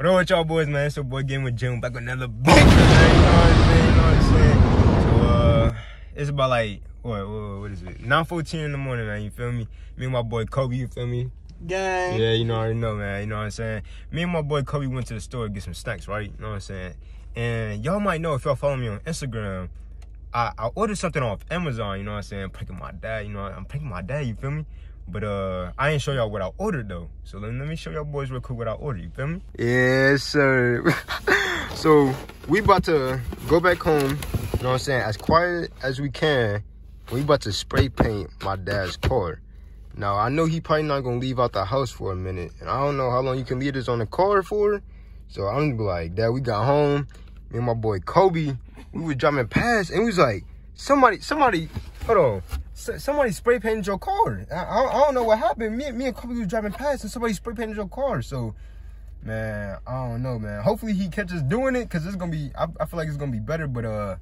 What up with y'all boys, man? It's your boy Game with Jim back with another big. You know what I'm saying? You know what I'm saying? So, uh, it's about like, what, what, what is it? 9.14 in the morning, man. You feel me? Me and my boy Kobe, you feel me? Gang. Yeah, you know, I already know, man. You know what I'm saying? Me and my boy Kobe went to the store to get some snacks, right? You know what I'm saying? And y'all might know if y'all follow me on Instagram, I, I ordered something off Amazon, you know what I'm saying? Pranking my dad, you know, I'm pranking my dad, you feel me? But uh I ain't show y'all what I ordered though. So let, let me show y'all boys real quick what I ordered, you feel me? Yes, sir. so we about to go back home, you know what I'm saying, as quiet as we can. We about to spray paint my dad's car. Now I know he probably not gonna leave out the house for a minute. And I don't know how long you can leave this on the car for. So I'm be like, Dad, we got home. Me and my boy Kobe, we was driving past and we was like, somebody, somebody, hold on. Somebody spray painted your car. I, I, I don't know what happened. Me, me and Kobe was driving past and somebody spray painted your car. So, man, I don't know, man. Hopefully he catches doing it because it's gonna be. I, I feel like it's gonna be better, but uh,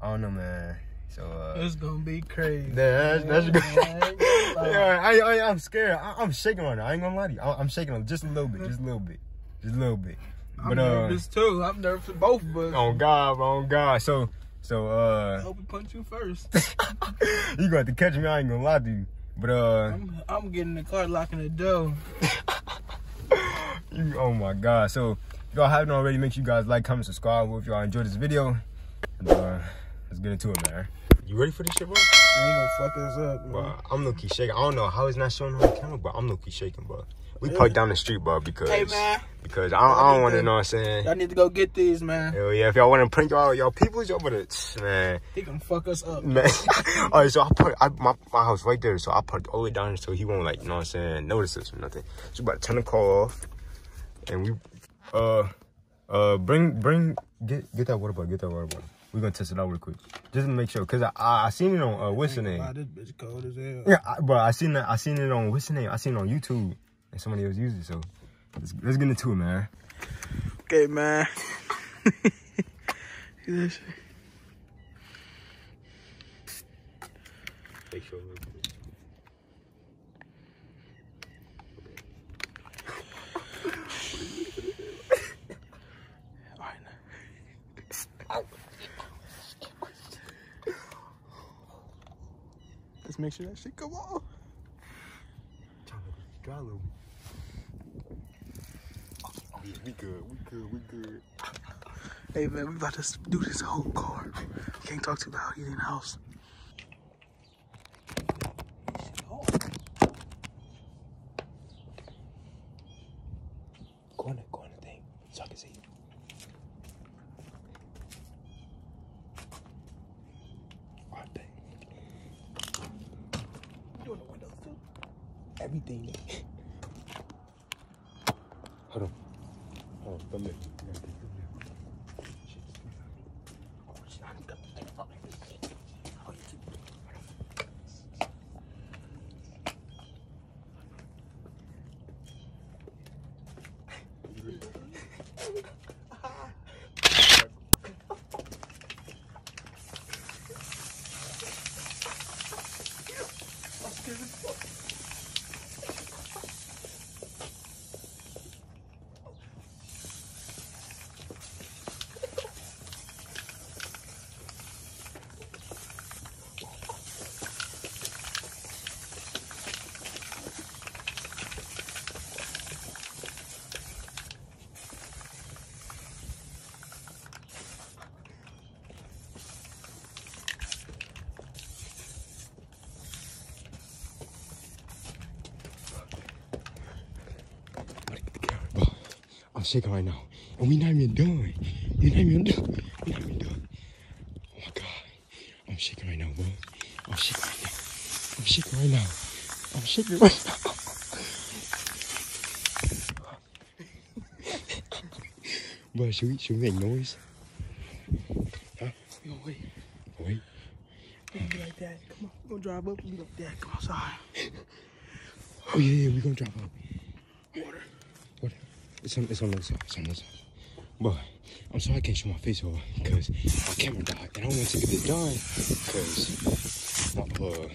I don't know, man. So uh, It's gonna be crazy. that's that's Yeah, good. I ain't gonna lie. yeah, I, I I'm scared. I, I'm shaking right now. I ain't gonna lie to you. I, I'm shaking just a little bit, just a little bit, just a little bit. I'm But uh, nervous too. I'm nervous for both of us. on God, on God. So so uh I hope we punch you first. you got to have to catch me. I ain't gonna lie to you. But uh, I'm, I'm getting the car, locking the door. you, oh my God. So if y'all haven't already, make sure you guys like, comment, subscribe. If y'all enjoyed this video, and, uh, let's get into it, man. You ready for this shit, bro? You ain't gonna fuck us up, man. Bro, I'm low key shaking. I don't know how it's not showing on the camera, but I'm low key shaking, bro. We parked down the street, bro, because Hey, man. because I, I don't want to know what I'm saying. Y'all need to go get these, man. Hell yeah, if y'all want to prank y'all, y'all people, y'all better, man. He gonna fuck us up. Man. all right, so I put I, my, my house right there, so I parked all the way down so he won't like, you know what I'm saying, notice us or nothing. So about to turn the car off, and we, uh, uh, bring bring get get that water bottle, get that water bottle. We're gonna test it out real quick, just to make sure, cause I I, I seen it on uh what's the name? This bitch cold as hell. Yeah, I, bro, I seen that I seen it on what's the name? I seen it on YouTube, and somebody else used it. So let's let's get into it, man. Okay, man. See? Make sure real quick. All right, now. Let's make sure that shit come on. Dry a little bit. Yeah, we good, we good, we good. Hey, man, we about to do this whole car. You can't talk too loud. He's in the house. Go on, the, go on the thing, so I can see. All right. You in the windows, too? Everything. Hold on. Hold I'm shaking right now. And we not even done. We not even done. We not even done. Oh my God. I'm shaking right now, bro. I'm shaking right now. I'm shaking right now. I'm shaking right now. bro, should we, should we make noise? We gonna wait. Wait. We gonna be like that. Come on. We gonna drive up and be like that. Come outside. Oh, yeah, yeah, we gonna drop out. Water. It's on, it's on the side. It's on the side. But I'm sorry I can't show my face over because my camera died and I want to get it done because my uh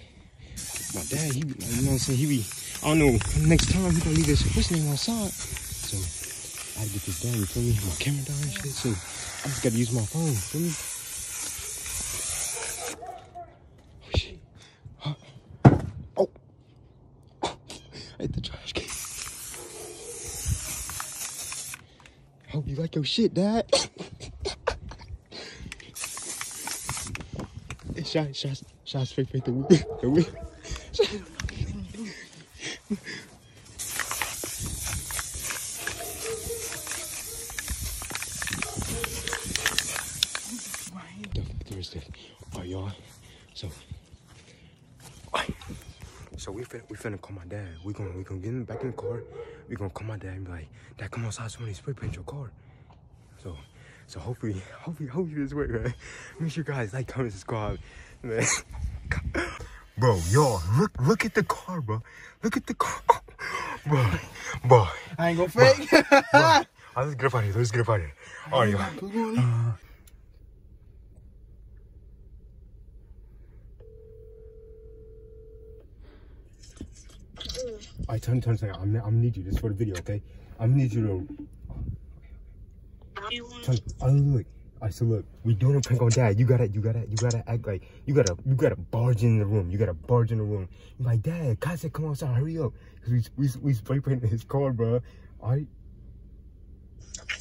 my dad he you know what I'm saying he be I don't know next time he gonna leave his what's name outside so I gotta get this done, you feel me? My camera died and shit, so I just gotta use my phone, feel me? Oh, shit. Huh? Oh. oh. I hit the trash can. Your shit, Dad. Hey, shot, shot, straight straight the wheel. The. All right, y'all. So, so we finna, we finna call my dad. We gonna we gonna get him back in the car. We gonna call my dad and be like, Dad, come outside. Somebody spray paint your car. So, so hopefully, hopefully, hopefully this work, man. Make sure you guys like, comment, subscribe, man. Bro, y'all, look, look at the car, bro. Look at the car, bro, bro. I ain't gonna fake. bro. Oh, let's get up out of here. Let's get up out of here. All right, y'all. Uh. It. I turn, turn, turn. I'm, I'm gonna need you. This is for the video, okay? I'm gonna need you to. Turn, oh, look. I so look, we doing a prank on dad. You gotta, you gotta, you gotta act like you gotta, you gotta barge in the room. You gotta barge in the room. You're like, Dad, God said, come outside, hurry up, cause we we we spray painting his car, bro. All right.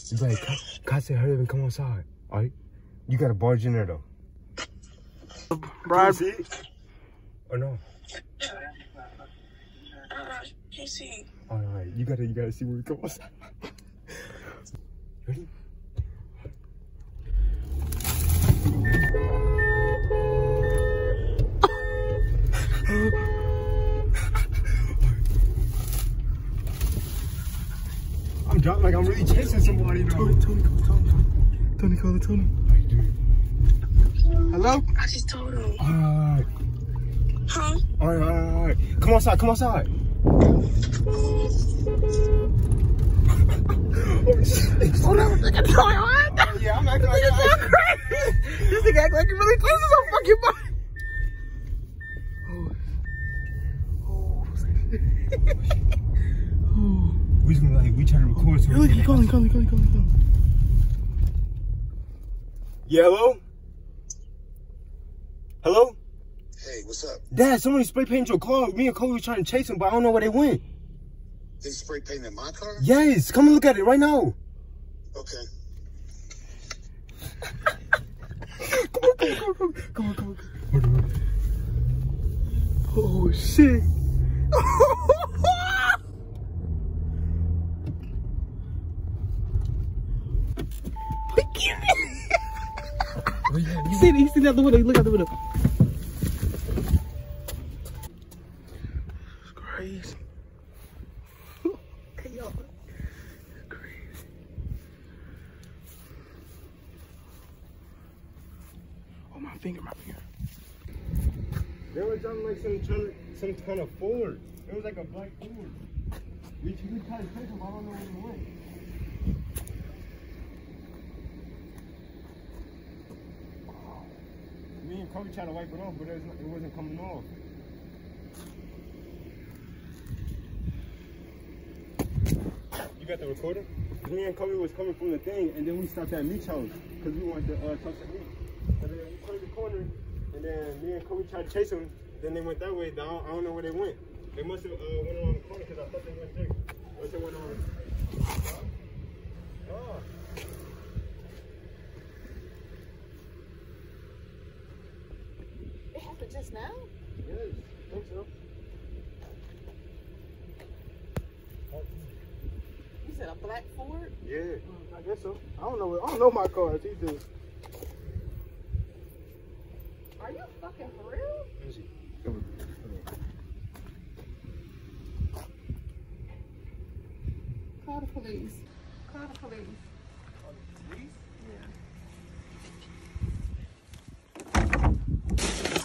He's like, God, God said, hurry up and come outside. All right. You gotta barge in there though. Bribe. See it? Or oh, no? Can't see. All right, you gotta, you gotta see where we come outside. Ready? I'm dropping like I'm really chasing somebody though. Tony, Tony, call Tony. Tony, call it Tony. How you doing? Hello? I just told him. Alright, Huh? alright, alright. Come outside, come outside. oh shit. Oh no, nigga, Tony, what? Yeah, I'm acting like I This nigga act like he really thinks he's on fucking body. Oh. Oh. Oh. We just gonna like, we try to record so Look, he calling, calling, calling, calling, calling. Yeah, hello? Hello? Hey, what's up? Dad, somebody spray painted your car. Me and Kobe was trying to chase him, but I don't know where they went. They spray painted my car? Yes, come and look at it right now. Okay. Come on, come on, come on, come on, come on, come on. Oh shit. He seen, he seen out the window. He look out the window. It's crazy. Hey, y'all. It's crazy. Oh, my finger, my finger. They were driving like some kind some kind of Ford. It was like a black Ford. We, we tried to him, but I don't know where he went. Me and Kobe tried to wipe it off, but it, it wasn't coming off. You got the recorder? Me and Kobe was coming from the thing, and then we stopped at Meach House because we wanted to uh, touch the meat. And then we turned the corner, and then me and Kobe tried to chase them. Then they went that way. I don't, I don't know where they went. They must have uh, went around the corner because I thought they went there. Or they went on. Oh. It happened just now? Yes, I think so. You said a black Ford? Yeah. I guess so. I don't know. I don't know my cars either. Are you fucking for real? Let me see. Call the police. Call the police.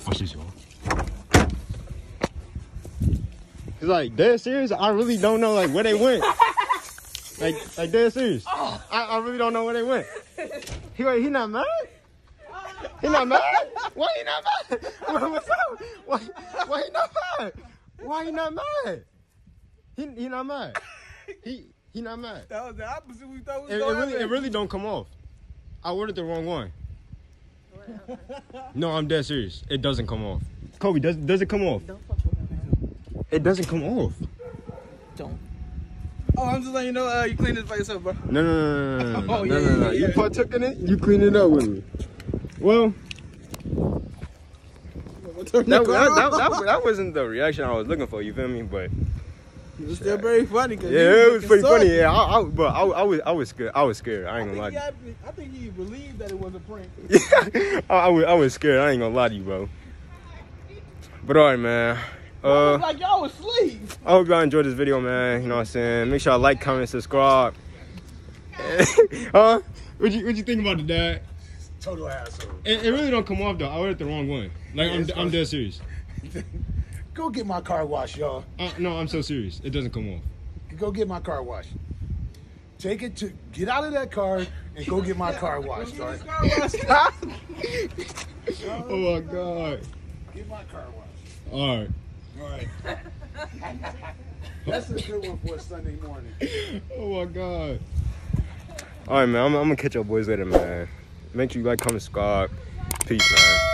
Watch this, y'all. He's like, dead serious? I really don't know like where they went. like, like dead serious. I, I really don't know where they went. He he not mad? He not mad? Why he not mad? What's up? Why, why he not mad? Why he not mad? He, he not mad. He, He not mad. That was the opposite we thought was It, it gonna really, it really don't come off. I ordered the wrong one. No, I'm dead serious. It doesn't come off. Kobe, does does it come off? Don't fuck with him. It doesn't come off. Don't. Oh, I'm just letting you know uh, you clean this by yourself, bro. No, no, no, no, no, no, Oh, no, yeah, no, no. yeah, You partook in it. You clean it up with me. Well, that, that, that, that, that wasn't the reaction I was looking for. You feel me? But It was still very funny. Yeah, it was pretty funny. Yeah, I, I, but I, I was, I was scared. I was scared. I I ain't gonna he lie. actually, I think he believed that it was a prank. You. I, I was, I was scared. I ain't gonna lie to you, bro. But all right, man. I Uh, like y'all was asleep. I hope y'all enjoyed this video, man. You know what I'm saying? Make sure y'all like, comment, subscribe. huh? What you, what you think about the dad? Total asshole. It, it really don't come off though. I ordered the wrong one. Like I'm, I'm dead serious. Go get my car washed, y'all. Uh, no, I'm so serious. It doesn't come off. Go get my car washed. Take it to get out of that car and go get my car washed, all right? Oh my god. Get my car washed. All right. All right. That's a good one for a Sunday morning. Oh my god. All right, man. I'm, I'm gonna catch y'all boys later, man. Make sure you like, comment, subscribe. Peace, man.